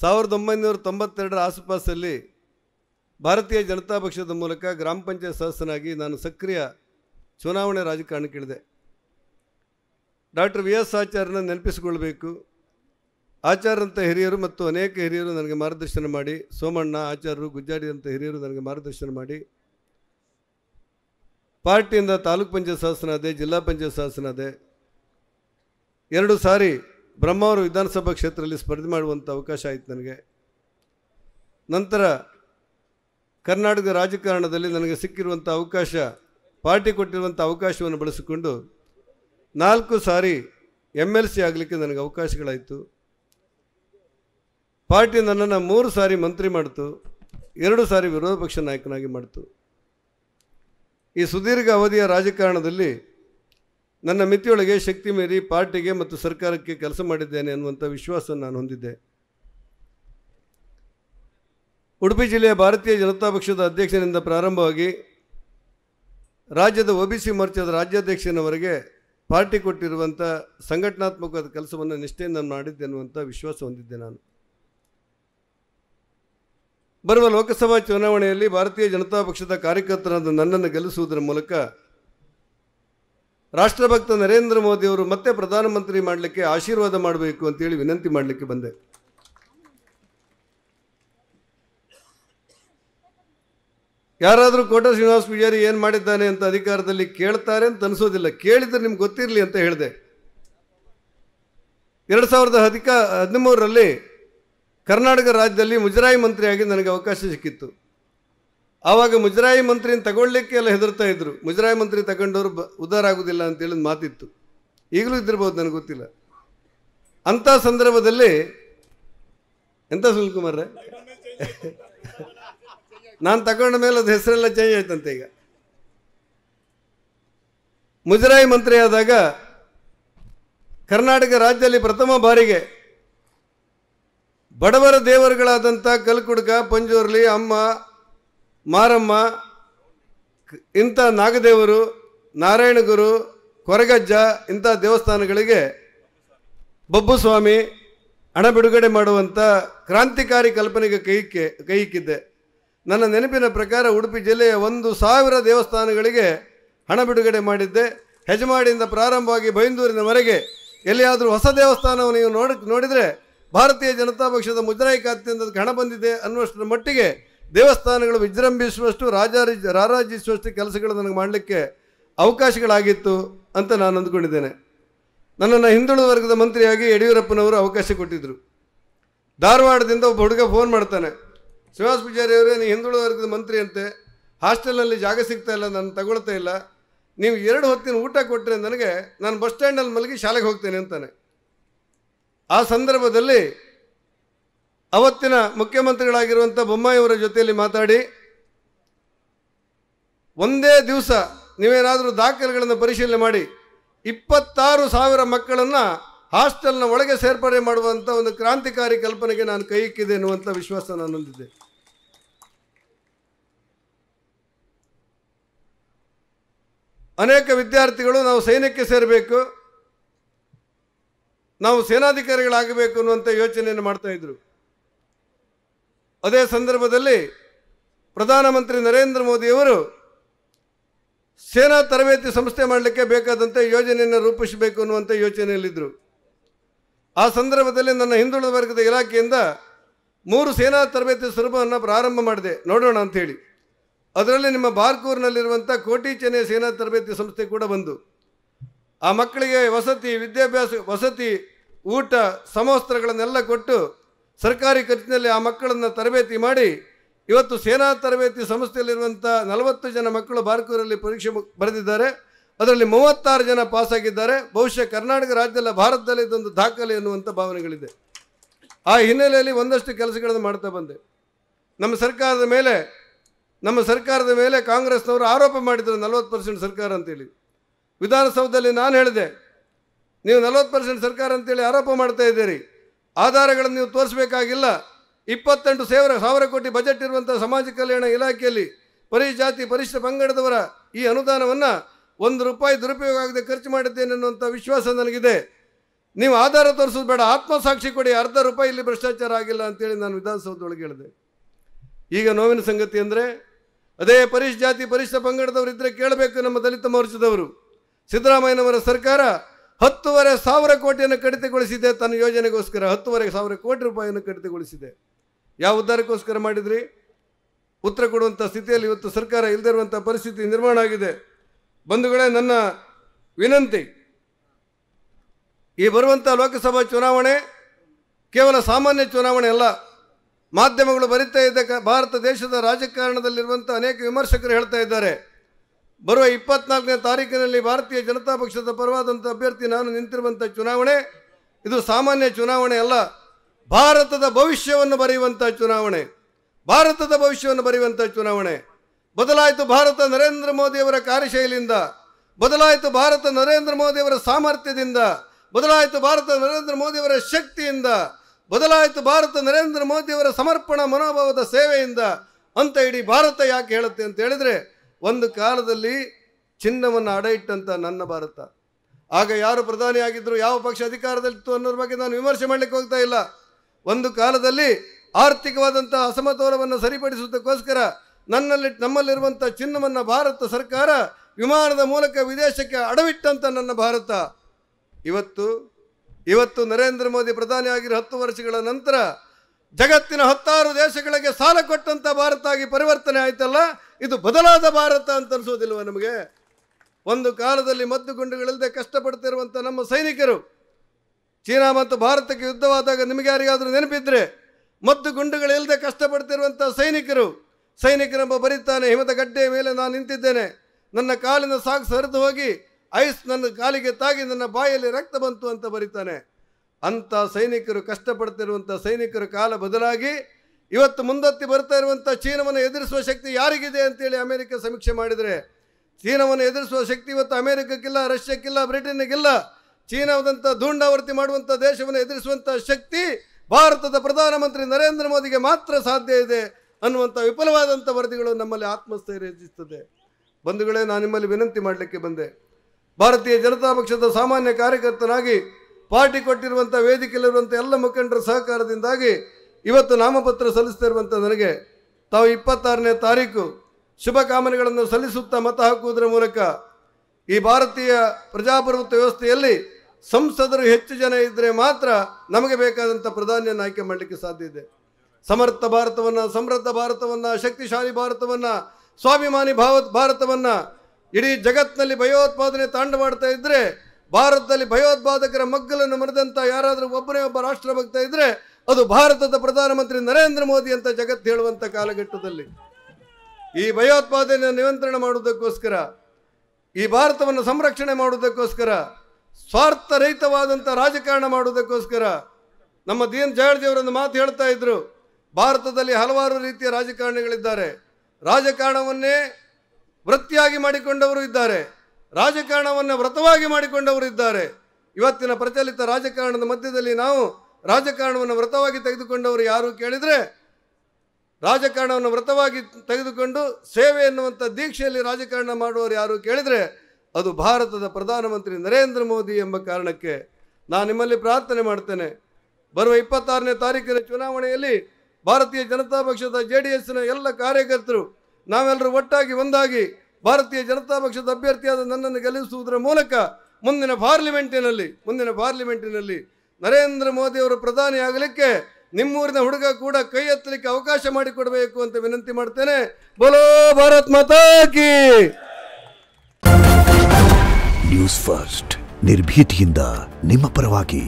ಸಾವಿರದ ಒಂಬೈನೂರ ತೊಂಬತ್ತೆರಡರ ಆಸುಪಾಸಲ್ಲಿ ಭಾರತೀಯ ಜನತಾ ಪಕ್ಷದ ಮೂಲಕ ಗ್ರಾಮ ಪಂಚಾಯತ್ ಸದಸ್ಯನಾಗಿ ನಾನು ಸಕ್ರಿಯ ಚುನಾವಣೆ ರಾಜಕಾರಣಕ್ಕಿಳಿದೆ ಡಾಕ್ಟರ್ ವಿ ಎಸ್ ಆಚಾರ್ಯನ ನೆನಪಿಸಿಕೊಳ್ಬೇಕು. ಆಚಾರ್ಯಂಥ ಹಿರಿಯರು ಮತ್ತು ಅನೇಕ ಹಿರಿಯರು ನನಗೆ ಮಾರ್ಗದರ್ಶನ ಮಾಡಿ, ಸೋಮಣ್ಣ ಆಚಾರ್ಯರು ಗುಜ್ಜಾಡಿ ಅಂತ ಹಿರಿಯರು ನನಗೆ ಮಾರ್ಗದರ್ಶನ ಮಾಡಿ. ಪಾರ್ಟಿಯಿಂದ ತಾಲೂಕ್ ಪಂಚಾಯತ್ ಸದಸ್ಯನಾದೆ, ಜಿಲ್ಲಾ ಪಂಚಾಯತ್ ಸದಸ್ಯನಾದೆ. ಎರಡು ಸಾರಿ ಬ್ರಹ್ಮಾವರ ವಿಧಾನಸಭಾ ಕ್ಷೇತ್ರದಲ್ಲಿ ಸ್ಪರ್ಧೆ ಮಾಡುವಂಥ ಅವಕಾಶ ಆಯಿತು ನನಗೆ. ನಂತರ ಕರ್ನಾಟಕದ ರಾಜಕಾರಣದಲ್ಲಿ ನನಗೆ ಸಿಕ್ಕಿರುವಂಥ ಅವಕಾಶ, ಪಾರ್ಟಿ ಕೊಟ್ಟಿರುವಂಥ ಅವಕಾಶವನ್ನು ಬಳಸಿಕೊಂಡು ನಾಲ್ಕು ಸಾರಿ ಎಂ ಎಲ್ ಸಿ ಆಗಲಿಕ್ಕೆ ನನಗೆ ಅವಕಾಶಗಳಾಯಿತು. ಪಾರ್ಟಿ ನನ್ನನ್ನು ಮೂರು ಸಾರಿ ಮಂತ್ರಿ ಮಾಡಿತು, ಎರಡು ಸಾರಿ ವಿರೋಧ ಪಕ್ಷ ನಾಯಕನಾಗಿ ಮಾಡಿತು. ಈ ಸುದೀರ್ಘ ಅವಧಿಯ ರಾಜಕಾರಣದಲ್ಲಿ ನನ್ನ ಮಿತಿಯೊಳಗೆ ಶಕ್ತಿ ಮೀರಿ ಪಾರ್ಟಿಗೆ ಮತ್ತು ಸರ್ಕಾರಕ್ಕೆ ಕೆಲಸ ಮಾಡಿದ್ದೇನೆ ಅನ್ನುವಂಥ ವಿಶ್ವಾಸ ನಾನು ಹೊಂದಿದ್ದೆ. ಉಡುಪಿ ಜಿಲ್ಲೆಯ ಭಾರತೀಯ ಜನತಾ ಪಕ್ಷದ ಅಧ್ಯಕ್ಷನಿಂದ ಪ್ರಾರಂಭವಾಗಿ ರಾಜ್ಯದ ಒ ಬಿ ಸಿ ಮೋರ್ಚಾದ ರಾಜ್ಯಾಧ್ಯಕ್ಷನವರೆಗೆ ಪಾರ್ಟಿ ಕೊಟ್ಟಿರುವಂಥ ಸಂಘಟನಾತ್ಮಕವಾದ ಕೆಲಸವನ್ನು ನಿಷ್ಠೆಯಿಂದ ಮಾಡಿದ್ದೆ ಅನ್ನುವಂಥ ವಿಶ್ವಾಸ ಹೊಂದಿದ್ದೆ ನಾನು. ಬರುವ ಲೋಕಸಭಾ ಚುನಾವಣೆಯಲ್ಲಿ ಭಾರತೀಯ ಜನತಾ ಪಕ್ಷದ ಕಾರ್ಯಕರ್ತರಾದ ನನ್ನನ್ನು ಗೆಲ್ಲಿಸುವುದರ ಮೂಲಕ ರಾಷ್ಟ್ರಭಕ್ತ ನರೇಂದ್ರ ಮೋದಿಯವರು ಮತ್ತೆ ಪ್ರಧಾನಮಂತ್ರಿ ಮಾಡಲಿಕ್ಕೆ ಆಶೀರ್ವಾದ ಮಾಡಬೇಕು ಅಂತೇಳಿ ವಿನಂತಿ ಮಾಡಲಿಕ್ಕೆ ಬಂದೆ. ಯಾರಾದರೂ ಕೋಟ ಶ್ರೀನಿವಾಸ ಪೂಜಾರಿ ಏನು ಮಾಡಿದ್ದಾನೆ ಅಂತ ಅಧಿಕಾರದಲ್ಲಿ ಕೇಳ್ತಾರೆ ಅಂತ ಅನಿಸೋದಿಲ್ಲ. ಕೇಳಿದರೆ ನಿಮ್ಗೆ ಗೊತ್ತಿರಲಿ ಅಂತ ಹೇಳಿದೆ. ಎರಡು ಸಾವಿರದ ಹದಿಕ, ಹದಿಮೂರರಲ್ಲಿ ಕರ್ನಾಟಕ ರಾಜ್ಯದಲ್ಲಿ ಮುಜರಾಯಿ ಮಂತ್ರಿಯಾಗಿ ನನಗೆ ಅವಕಾಶ ಸಿಕ್ಕಿತ್ತು. ಆವಾಗ ಮುಜರಾಯಿ ಮಂತ್ರಿನ ತಗೊಳ್ಳಿಕ್ಕೆ ಎಲ್ಲ ಹೆದರ್ತಾ ಇದ್ರು. ಮುಜರಾಯಿ ಮಂತ್ರಿ ತಗೊಂಡವರು ಬ ಉದ್ಧಾರ ಆಗೋದಿಲ್ಲ ಅಂತೇಳಿದ ಮಾತಿತ್ತು. ಈಗಲೂ ಇದ್ದಿರ್ಬೋದು, ನನಗೆ ಗೊತ್ತಿಲ್ಲ. ಅಂಥ ಸಂದರ್ಭದಲ್ಲಿ ಎಂಥ ಸುನಿಲ್ಕುಮಾರ್ರೆ ನಾನು ತಗೊಂಡ ಮೇಲೆ ಅದು ಹೆಸರೆಲ್ಲ ಚೇಂಜ್ ಆಯ್ತಂತೆ ಈಗ. ಮುಜರಾಯಿ ಮಂತ್ರಿ ಆದಾಗ ಕರ್ನಾಟಕ ರಾಜ್ಯದಲ್ಲಿ ಪ್ರಥಮ ಬಾರಿಗೆ ಬಡವರ ದೇವರುಗಳಾದಂಥ ಕಲ್ಕುಡ್ಕ, ಪಂಜೋರ್ಲಿ, ಅಮ್ಮ ಮಾರಮ್ಮ, ಇಂಥ ನಾಗದೇವರು, ನಾರಾಯಣಗುರು, ಕೊರಗಜ್ಜ, ಇಂಥ ದೇವಸ್ಥಾನಗಳಿಗೆ ಬಬ್ಬು ಸ್ವಾಮಿ ಹಣ ಬಿಡುಗಡೆ ಮಾಡುವಂಥ ಕ್ರಾಂತಿಕಾರಿ ಕಲ್ಪನೆಗೆ ಕೈಕ್ಕೆ ಕೈ ಇಕ್ಕಿದ್ದೆ. ನನ್ನ ನೆನಪಿನ ಪ್ರಕಾರ ಉಡುಪಿ ಜಿಲ್ಲೆಯ ಒಂದು ಸಾವಿರ ದೇವಸ್ಥಾನಗಳಿಗೆ ಹಣ ಬಿಡುಗಡೆ ಮಾಡಿದ್ದೆ. ಹೆಜಮಾಡಿಯಿಂದ ಪ್ರಾರಂಭವಾಗಿ ಬೈಂದೂರಿನವರೆಗೆ ಎಲ್ಲಿಯಾದರೂ ಹೊಸ ದೇವಸ್ಥಾನವನ್ನು ನೀವು ನೋಡಿ, ನೋಡಿದರೆ ಭಾರತೀಯ ಜನತಾ ಪಕ್ಷದ ಮುಜರಾಯಿ ಖಾತೆಯಿಂದ ಹಣ ಬಂದಿದೆ ಅನ್ನುವಷ್ಟರ ಮಟ್ಟಿಗೆ ದೇವಸ್ಥಾನಗಳು ವಿಜೃಂಭಿಸುವಷ್ಟು ರಾಜಾರಿ ರಾರಾಜಿಸುವಷ್ಟು ಕೆಲಸಗಳು ನನಗೆ ಮಾಡಲಿಕ್ಕೆ ಅವಕಾಶಗಳಾಗಿತ್ತು ಅಂತ ನಾನು ಅಂದ್ಕೊಂಡಿದ್ದೇನೆ. ನನ್ನನ್ನು ಹಿಂದುಳಿದ ವರ್ಗದ ಮಂತ್ರಿಯಾಗಿ ಯಡಿಯೂರಪ್ಪನವರು ಅವಕಾಶ ಕೊಟ್ಟಿದ್ದರು ಧಾರವಾಡದಿಂದ ಒಬ್ಬ ಹುಡುಗ ಫೋನ್ ಮಾಡ್ತಾನೆ ಶಿವಾಸ್ ಪೂಜಾರಿ ಅವರೇ ನೀವು ಹಿಂದುಳಿದ ವರ್ಗದ ಮಂತ್ರಿ ಅಂತೆ. ಹಾಸ್ಟೆಲ್ನಲ್ಲಿ ಜಾಗ ಸಿಗ್ತಾ ಇಲ್ಲ, ನಾನು ತಗೊಳ್ತಾ ಇಲ್ಲ. ನೀವು ಎರಡು ಹೊತ್ತಿನ ಊಟ ಕೊಟ್ಟರೆ ನನಗೆ, ನಾನು ಬಸ್ ಸ್ಟ್ಯಾಂಡಲ್ಲಿ ಮಲಗಿ ಶಾಲೆಗೆ ಹೋಗ್ತೇನೆ ಅಂತಾನೆ. ಆ ಸಂದರ್ಭದಲ್ಲಿ ಅವತ್ತಿನ ಮುಖ್ಯಮಂತ್ರಿಗಳಾಗಿರುವಂಥ ಬೊಮ್ಮಾಯಿಯವರ ಜೊತೆಯಲ್ಲಿ ಮಾತಾಡಿ, ಒಂದೇ ದಿವಸ ನೀವೇನಾದರೂ ದಾಖಲೆಗಳನ್ನು ಪರಿಶೀಲನೆ ಮಾಡಿ, ಇಪ್ಪತ್ತಾರು ಸಾವಿರ ಮಕ್ಕಳನ್ನು ಹಾಸ್ಟೆಲ್ನ ಒಳಗೆ ಸೇರ್ಪಡೆ ಮಾಡುವಂಥ ಒಂದು ಕ್ರಾಂತಿಕಾರಿ ಕಲ್ಪನೆಗೆ ನಾನು ಕೈ ಇಕ್ಕಿದೆ ಎನ್ನುವಂಥ ವಿಶ್ವಾಸ ನಾನು ಹೊಂದಿದ್ದೆ. ಅನೇಕ ವಿದ್ಯಾರ್ಥಿಗಳು ನಾವು ಸೈನ್ಯಕ್ಕೆ ಸೇರಬೇಕು, ನಾವು ಸೇನಾಧಿಕಾರಿಗಳಾಗಬೇಕು ಅನ್ನುವಂಥ ಯೋಚನೆಯನ್ನು ಮಾಡ್ತಾ ಇದ್ರು. ಅದೇ ಸಂದರ್ಭದಲ್ಲಿ ಪ್ರಧಾನಮಂತ್ರಿ ನರೇಂದ್ರ ಮೋದಿಯವರು ಸೇನಾ ತರಬೇತಿ ಸಂಸ್ಥೆ ಮಾಡಲಿಕ್ಕೆ ಬೇಕಾದಂತೆ ಯೋಜನೆಯನ್ನು ರೂಪಿಸಬೇಕು ಅನ್ನುವಂಥ ಯೋಚನೆಯಲ್ಲಿದ್ದರು. ಆ ಸಂದರ್ಭದಲ್ಲಿ ನನ್ನ ಹಿಂದುಳಿದ ವರ್ಗದ ಇಲಾಖೆಯಿಂದ ಮೂರು ಸೇನಾ ತರಬೇತಿ ಸ್ವರೂಪವನ್ನು ಪ್ರಾರಂಭ ಮಾಡಿದೆ. ನೋಡೋಣ ಅಂಥೇಳಿ. ಅದರಲ್ಲಿ ನಿಮ್ಮ ಬಾರ್ಕೂರಿನಲ್ಲಿರುವಂಥ ಕೋಟಿ ಚೆನ್ನೈ ಸೇನಾ ತರಬೇತಿ ಸಂಸ್ಥೆ ಕೂಡ ಬಂದು, ಆ ಮಕ್ಕಳಿಗೆ ವಸತಿ, ವಿದ್ಯಾಭ್ಯಾಸ, ವಸತಿ, ಊಟ, ಸಮವಸ್ತ್ರಗಳನ್ನೆಲ್ಲ ಕೊಟ್ಟು ಸರ್ಕಾರಿ ಖರ್ಚಿನಲ್ಲಿ ಆ ಮಕ್ಕಳನ್ನು ತರಬೇತಿ ಮಾಡಿ, ಇವತ್ತು ಸೇನಾ ತರಬೇತಿ ಸಂಸ್ಥೆಯಲ್ಲಿರುವಂಥ ನಲವತ್ತು ಜನ ಮಕ್ಕಳು ಬಾರ್ಕೂರಲ್ಲಿ ಪರೀಕ್ಷೆ ಬರೆದಿದ್ದಾರೆ. ಅದರಲ್ಲಿ ಮೂವತ್ತಾರು ಜನ ಪಾಸಾಗಿದ್ದಾರೆ. ಬಹುಶಃ ಕರ್ನಾಟಕ ರಾಜ್ಯದಲ್ಲ ಭಾರತದಲ್ಲಿ ಇದೊಂದು ದಾಖಲೆ ಎನ್ನುವಂಥ ಭಾವನೆಗಳಿದೆ. ಆ ಹಿನ್ನೆಲೆಯಲ್ಲಿ ಒಂದಷ್ಟು ಕೆಲಸಗಳನ್ನು ಮಾಡ್ತಾ ಬಂದೆ. ನಮ್ಮ ಸರ್ಕಾರದ ಮೇಲೆ, ನಮ್ಮ ಸರ್ಕಾರದ ಮೇಲೆ ಕಾಂಗ್ರೆಸ್ನವರು ಆರೋಪ ಮಾಡಿದರು, ನಲವತ್ತು ಪರ್ಸೆಂಟ್ ಸರ್ಕಾರ ಅಂತೇಳಿ. ವಿಧಾನಸೌಧದಲ್ಲಿ ನಾನು ಹೇಳಿದೆ, ನೀವು ನಲವತ್ತು ಪರ್ಸೆಂಟ್ ಸರ್ಕಾರ ಅಂತೇಳಿ ಆರೋಪ ಮಾಡ್ತಾ ಇದ್ದೀರಿ. ಆಧಾರಗಳನ್ನು ನೀವು ತೋರಿಸಬೇಕಾಗಿಲ್ಲ. ಇಪ್ಪತ್ತೆಂಟು ಸಾವಿರ ಸಾವಿರ ಕೋಟಿ ಬಜೆಟ್ ಇರುವಂಥ ಸಮಾಜ ಕಲ್ಯಾಣ ಇಲಾಖೆಯಲ್ಲಿ ಪರಿಶ್ ಜಾತಿ ಪರಿಷ್ಠ ಪಂಗಡದವರ ಈ ಅನುದಾನವನ್ನು ಒಂದು ರೂಪಾಯಿ ದುರುಪಯೋಗ ಆಗದೆ ಖರ್ಚು ಮಾಡಿದ್ದೇನೆ ಅನ್ನುವಂಥ ವಿಶ್ವಾಸ ನನಗಿದೆ. ನೀವು ಆಧಾರ ತೋರಿಸೋದು ಬೇಡ. ಆತ್ಮಸಾಕ್ಷಿ ಕೊಡಿ. ಅರ್ಧ ರೂಪಾಯಿ ಇಲ್ಲಿ ಭ್ರಷ್ಟಾಚಾರ ಆಗಿಲ್ಲ ಅಂತೇಳಿ ನಾನು ವಿಧಾನಸೌಧದೊಳಗೆ ಹೇಳಿದೆ. ಈಗ ನೋವಿನ ಸಂಗತಿ ಅಂದರೆ, ಅದೇ ಪರಿಶ್ ಜಾತಿ ಪರಿಶಿಷ್ಟ ಪಂಗಡದವರು ಇದ್ದರೆ ಕೇಳಬೇಕು ನಮ್ಮ ದಲಿತ ಮೋರ್ಚಾದವರು. ಸಿದ್ದರಾಮಯ್ಯನವರ ಸರ್ಕಾರ ಹತ್ತುವರೆ ಸಾವಿರ ಕೋಟಿಯನ್ನು ಕಡಿತಗೊಳಿಸಿದೆ ತನ್ನ ಯೋಜನೆಗೋಸ್ಕರ. ಹತ್ತುವರೆ ಸಾವಿರ ಕೋಟಿ ರೂಪಾಯಿಯನ್ನು ಕಡಿತಗೊಳಿಸಿದೆ. ಯಾವ ಉದ್ದಾರಕ್ಕೋಸ್ಕರ ಮಾಡಿದ್ರಿ? ಉತ್ತರ ಕೊಡುವಂಥ ಸ್ಥಿತಿಯಲ್ಲಿ ಇವತ್ತು ಸರ್ಕಾರ ಇಲ್ಲದಿರುವಂಥ ಪರಿಸ್ಥಿತಿ ನಿರ್ಮಾಣ ಆಗಿದೆ. ಬಂಧುಗಳೇ, ನನ್ನ ವಿನಂತಿ, ಈ ಬರುವಂಥ ಲೋಕಸಭಾ ಚುನಾವಣೆ ಕೇವಲ ಸಾಮಾನ್ಯ ಚುನಾವಣೆ ಅಲ್ಲ, ಮಾಧ್ಯಮಗಳು ಬರೀತಾ ಇದ್ದ ಭಾರತ ದೇಶದ ರಾಜಕಾರಣದಲ್ಲಿರುವಂಥ ಅನೇಕ ವಿಮರ್ಶಕರು ಹೇಳ್ತಾ ಇದ್ದಾರೆ. ಬರುವ ಇಪ್ಪತ್ನಾಲ್ಕನೇ ತಾರೀಕಿನಲ್ಲಿ ಭಾರತೀಯ ಜನತಾ ಪಕ್ಷದ ಪರವಾದಂಥ ಅಭ್ಯರ್ಥಿ ನಾನು ನಿಂತಿರುವಂಥ ಚುನಾವಣೆ. ಇದು ಸಾಮಾನ್ಯ ಚುನಾವಣೆ ಅಲ್ಲ, ಭಾರತದ ಭವಿಷ್ಯವನ್ನು ಬರೆಯುವಂಥ ಚುನಾವಣೆ. ಭಾರತದ ಭವಿಷ್ಯವನ್ನು ಬರೆಯುವಂಥ ಚುನಾವಣೆ. ಬದಲಾಯಿತು ಭಾರತ ನರೇಂದ್ರ ಮೋದಿಯವರ ಕಾರ್ಯಶೈಲಿಯಿಂದ, ಬದಲಾಯಿತು ಭಾರತ ನರೇಂದ್ರ ಮೋದಿಯವರ ಸಾಮರ್ಥ್ಯದಿಂದ, ಬದಲಾಯಿತು ಭಾರತ ನರೇಂದ್ರ ಮೋದಿಯವರ ಶಕ್ತಿಯಿಂದ, ಬದಲಾಯಿತು ಭಾರತ ನರೇಂದ್ರ ಮೋದಿಯವರ ಸಮರ್ಪಣಾ ಮನೋಭಾವದ ಸೇವೆಯಿಂದ ಅಂತ ಇಡೀ ಭಾರತ ಯಾಕೆ ಹೇಳುತ್ತೆ ಅಂತ ಹೇಳಿದ್ರೆ ಒಂದು ಕಾಲದಲ್ಲಿ ಚಿನ್ನವನ್ನು ಅಡ ಇಟ್ಟಂತ ನನ್ನ ಭಾರತ. ಆಗ ಯಾರು ಪ್ರಧಾನಿ ಆಗಿದ್ರು, ಯಾವ ಪಕ್ಷ ಅಧಿಕಾರದಲ್ಲಿತ್ತು ಅನ್ನೋದ್ರ ಬಗ್ಗೆ ನಾನು ವಿಮರ್ಶೆ ಮಾಡಲಿಕ್ಕೆ ಹೋಗ್ತಾ ಇಲ್ಲ. ಒಂದು ಕಾಲದಲ್ಲಿ ಆರ್ಥಿಕವಾದಂಥ ಅಸಮತೋಲವನ್ನು ಸರಿಪಡಿಸುವುದಕ್ಕೋಸ್ಕರ ನನ್ನಲ್ಲಿ ನಮ್ಮಲ್ಲಿರುವಂಥ ಚಿನ್ನವನ್ನು ಭಾರತ ಸರ್ಕಾರ ವಿಮಾನದ ಮೂಲಕ ವಿದೇಶಕ್ಕೆ ಅಡವಿಟ್ಟಂತ ನನ್ನ ಭಾರತ. ಇವತ್ತು ಇವತ್ತು ನರೇಂದ್ರ ಮೋದಿ ಪ್ರಧಾನಿ ಆಗಿರೋ ಹತ್ತು ವರ್ಷಗಳ ನಂತರ ಜಗತ್ತಿನ ಹತ್ತಾರು ದೇಶಗಳಿಗೆ ಸಾಲ ಕೊಟ್ಟಂತ ಭಾರತ ಆಗಿ ಪರಿವರ್ತನೆ ಆಯ್ತಲ್ಲ? ಇದು ಬದಲಾದ ಭಾರತ ಅಂತ ಅನಿಸೋದಿಲ್ವ ನಮಗೆ? ಒಂದು ಕಾಲದಲ್ಲಿ ಮದ್ದು ಗುಂಡುಗಳಿಲ್ಲದೆ ಕಷ್ಟಪಡ್ತಿರುವಂಥ ನಮ್ಮ ಸೈನಿಕರು, ಚೀನಾ ಮತ್ತು ಭಾರತಕ್ಕೆ ಯುದ್ಧವಾದಾಗ ನಿಮಗೆ ಯಾರಿಗಾದರೂ ನೆನಪಿದ್ರೆ, ಮದ್ದು ಗುಂಡುಗಳಿಲ್ಲದೆ ಕಷ್ಟಪಡ್ತಿರುವಂಥ ಸೈನಿಕರು, ಸೈನಿಕರೆಂಬ ಬರೀತಾನೆ, ಹಿಮದ ಗಡ್ಡೆಯ ಮೇಲೆ ನಾನು ನಿಂತಿದ್ದೇನೆ. ನನ್ನ ಕಾಲಿನ ಸಾಕು ಸರಿದು ಹೋಗಿ, ಐಸ್ ನನ್ನ ಕಾಲಿಗೆ ತಾಗಿ ನನ್ನ ಬಾಯಲ್ಲಿ ರಕ್ತ ಬಂತು ಅಂತ ಬರೀತಾನೆ. ಅಂಥ ಸೈನಿಕರು ಕಷ್ಟಪಡ್ತಿರುವಂಥ ಸೈನಿಕರು ಕಾಲ ಬದಲಾಗಿ ಇವತ್ತು ಮುಂದತ್ತಿ ಬರ್ತಾ ಇರುವಂಥ ಚೀನಾವನ್ನು ಎದುರಿಸುವ ಶಕ್ತಿ ಯಾರಿಗಿದೆ ಅಂತೇಳಿ ಅಮೆರಿಕ ಸಮೀಕ್ಷೆ ಮಾಡಿದರೆ, ಚೀನಾವನ್ನು ಎದುರಿಸುವ ಶಕ್ತಿ ಇವತ್ತು ಅಮೆರಿಕಕ್ಕಿಲ್ಲ, ರಷ್ಯಾಕ್ಕಿಲ್ಲ ಬ್ರಿಟನ್ಗಿಲ್ಲ ಚೀನಾದಂಥ ಧೂಂಡಾವರ್ತಿ ಮಾಡುವಂಥ ದೇಶವನ್ನು ಎದುರಿಸುವಂಥ ಶಕ್ತಿ ಭಾರತದ ಪ್ರಧಾನಮಂತ್ರಿ ನರೇಂದ್ರ ಮೋದಿಗೆ ಮಾತ್ರ ಸಾಧ್ಯ ಇದೆ ಅನ್ನುವಂಥ ವಿಫಲವಾದಂಥ ವರದಿಗಳು ನಮ್ಮಲ್ಲಿ ಆತ್ಮಸ್ಥೈರ್ಯ ಹೆಚ್ಚಿಸ್ತದೆ. ಬಂಧುಗಳೇ, ನಾನು ನಿಮ್ಮಲ್ಲಿ ವಿನಂತಿ ಮಾಡಲಿಕ್ಕೆ ಬಂದೆ. ಭಾರತೀಯ ಜನತಾ ಪಕ್ಷದ ಸಾಮಾನ್ಯ ಕಾರ್ಯಕರ್ತನಾಗಿ ಪಾರ್ಟಿ ಕೊಟ್ಟಿರುವಂಥ ವೇದಿಕೆಯಲ್ಲಿರುವಂಥ ಎಲ್ಲ ಮುಖಂಡರ ಸಹಕಾರದಿಂದಾಗಿ ಇವತ್ತು ನಾಮಪತ್ರ ಸಲ್ಲಿಸ್ತಿರುವಂಥ ನನಗೆ ತಾವು ಇಪ್ಪತ್ತಾರನೇ ತಾರೀಕು ಶುಭ ಕಾಮನೆಗಳನ್ನು ಸಲ್ಲಿಸುತ್ತಾ ಮತ ಹಾಕುವುದರ ಮೂಲಕ ಈ ಭಾರತೀಯ ಪ್ರಜಾಪ್ರಭುತ್ವ ವ್ಯವಸ್ಥೆಯಲ್ಲಿ ಸಂಸದರು ಹೆಚ್ಚು ಜನ ಇದ್ದರೆ ಮಾತ್ರ ನಮಗೆ ಬೇಕಾದಂಥ ಪ್ರಧಾನಿಯನ್ನು ಆಯ್ಕೆ ಮಾಡಲಿಕ್ಕೆ ಸಾಧ್ಯ ಇದೆ. ಸಮರ್ಥ ಭಾರತವನ್ನು, ಸಮೃದ್ಧ ಭಾರತವನ್ನು, ಶಕ್ತಿಶಾಲಿ ಭಾರತವನ್ನು, ಸ್ವಾಭಿಮಾನಿ ಭಾವ ಭಾರತವನ್ನು ಇಡೀ ಜಗತ್ತಿನಲ್ಲಿ ಭಯೋತ್ಪಾದನೆ ತಾಂಡವಾಡ್ತಾ ಇದ್ದರೆ ಭಾರತದಲ್ಲಿ ಭಯೋತ್ಪಾದಕರ ಮಗ್ಗಲನ್ನು ಮರೆದಂಥ ಯಾರಾದರೂ ಒಬ್ಬನೇ ಒಬ್ಬ ರಾಷ್ಟ್ರಭಕ್ತ ಇದ್ದರೆ ಅದು ಭಾರತದ ಪ್ರಧಾನಮಂತ್ರಿ ನರೇಂದ್ರ ಮೋದಿ ಅಂತ ಜಗತ್ತು ಹೇಳುವಂಥ ಕಾಲಘಟ್ಟದಲ್ಲಿ. ಈ ಭಯೋತ್ಪಾದನೆಯನ್ನು ನಿಯಂತ್ರಣ ಮಾಡುವುದಕ್ಕೋಸ್ಕರ, ಈ ಭಾರತವನ್ನು ಸಂರಕ್ಷಣೆ ಮಾಡುವುದಕ್ಕೋಸ್ಕರ ಸ್ವಾರ್ಥರಹಿತವಾದಂಥ ರಾಜಕಾರಣ ಮಾಡುವುದಕ್ಕೋಸ್ಕರ ನಮ್ಮ ದೀನ್ ಅವರೊಂದು ಮಾತು ಹೇಳ್ತಾ ಇದ್ರು. ಭಾರತದಲ್ಲಿ ಹಲವಾರು ರೀತಿಯ ರಾಜಕಾರಣಿಗಳಿದ್ದಾರೆ. ರಾಜಕಾರಣವನ್ನೇ ವೃತ್ತಿಯಾಗಿ ಮಾಡಿಕೊಂಡವರು ಇದ್ದಾರೆ. ರಾಜಕಾರಣವನ್ನು ವ್ರತವಾಗಿ ಮಾಡಿಕೊಂಡವರು ಇದ್ದಾರೆ. ಇವತ್ತಿನ ಪ್ರಚಲಿತ ರಾಜಕಾರಣದ ಮಧ್ಯದಲ್ಲಿ ನಾವು ರಾಜಕಾರಣವನ್ನು ವ್ರತವಾಗಿ ತೆಗೆದುಕೊಂಡವರು ಯಾರು ಕೇಳಿದರೆ, ರಾಜಕಾರಣವನ್ನು ವ್ರತವಾಗಿ ತೆಗೆದುಕೊಂಡು ಸೇವೆ ಎನ್ನುವಂಥ ದೀಕ್ಷೆಯಲ್ಲಿ ರಾಜಕಾರಣ ಮಾಡುವವರು ಯಾರು ಕೇಳಿದರೆ, ಅದು ಭಾರತದ ಪ್ರಧಾನಮಂತ್ರಿ ನರೇಂದ್ರ ಮೋದಿ ಎಂಬ ಕಾರಣಕ್ಕೆ ನಾನು ನಿಮ್ಮಲ್ಲಿ ಪ್ರಾರ್ಥನೆ ಮಾಡ್ತೇನೆ. ಬರುವ ಇಪ್ಪತ್ತಾರನೇ ತಾರೀಕಿನ ಚುನಾವಣೆಯಲ್ಲಿ ಭಾರತೀಯ ಜನತಾ ಪಕ್ಷದ ಜೆ ಡಿ ಎಸ್ನ ಎಲ್ಲ ಕಾರ್ಯಕರ್ತರು, ನಾವೆಲ್ಲರೂ ಒಟ್ಟಾಗಿ ಒಂದಾಗಿ ಭಾರತೀಯ ಜನತಾ ಪಕ್ಷದ ಅಭ್ಯರ್ಥಿಯಾದ ನನ್ನನ್ನು ಗೆಲ್ಲಿಸುವುದರ ಮೂಲಕ ಮುಂದಿನ ಪಾರ್ಲಿಮೆಂಟಿನಲ್ಲಿ ಮುಂದಿನ ಪಾರ್ಲಿಮೆಂಟಿನಲ್ಲಿ ನರೇಂದ್ರ ಮೋದಿ ಅವರು ಪ್ರಧಾನಿ ಆಗಲಿಕ್ಕೆ ನಿಮ್ಮೂರಿನ ಹುಡುಗ ಕೂಡ ಕೈ ಎತ್ತಲಿಕ್ಕೆ ಅವಕಾಶ ಮಾಡಿಕೊಡಬೇಕು ಅಂತ ವಿನಂತಿ ಮಾಡ್ತೇನೆ. ಬೋಲೋ ಭಾರತ್ ಮಾತಾ ಕಿ! ನ್ಯೂಸ್ ಫಸ್ಟ್ ನಿರ್ಭೀತಿಯಿಂದ ನಿಮ್ಮ ಪರವಾಗಿ.